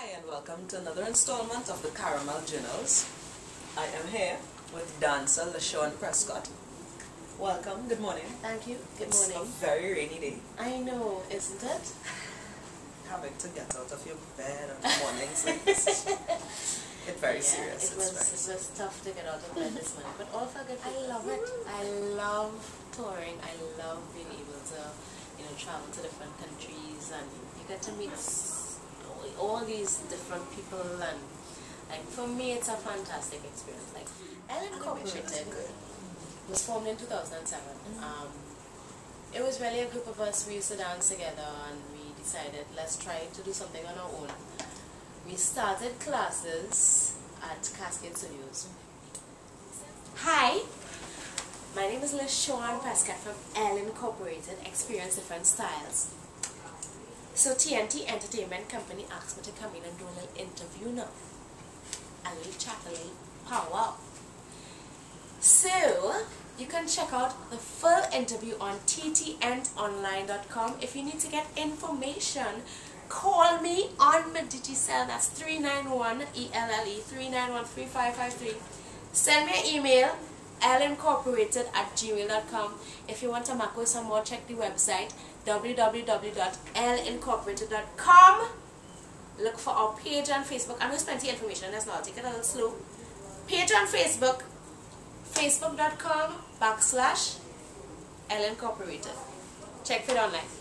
Hi and welcome to another installment of the Karamel Journals. I am here with dancer La Shaun Prescott. Welcome, good morning. Thank you. Good it's morning. a very rainy day. I know, isn't it? Having to get out of your bed on mornings like this. It's very yeah, serious. It was, it was tough to get out of bed this morning, but all for good. I love it. I love touring. I love being able to, you know, travel to different countries and you get to meet all these different people and like for me it's a fantastic experience. Like is Incorporated was formed in 2007. Um, it was really a group of us. We used to dance together, and we decided let's try to do something on our own. We started classes at Cascade Studios. Hi, my name is La Shaun Prescott from Elle Incorporated. Experience different styles. So TNT Entertainment Company asked me to come in and do a little interview now. A little chat, a little power. So, you can check out the full interview on ttentonline.com. If you need to get information, call me on my Digicel. That's 391 ELLE 3913553. Send me an email lincorporated at gmail.com. If you want to macro some more, check the website www.lincorporated.com. Look for our page on Facebook. I know there's plenty of information. That's not. Take it a little slow. Page on Facebook facebook.com backslash Elle Incorporated. Check it online.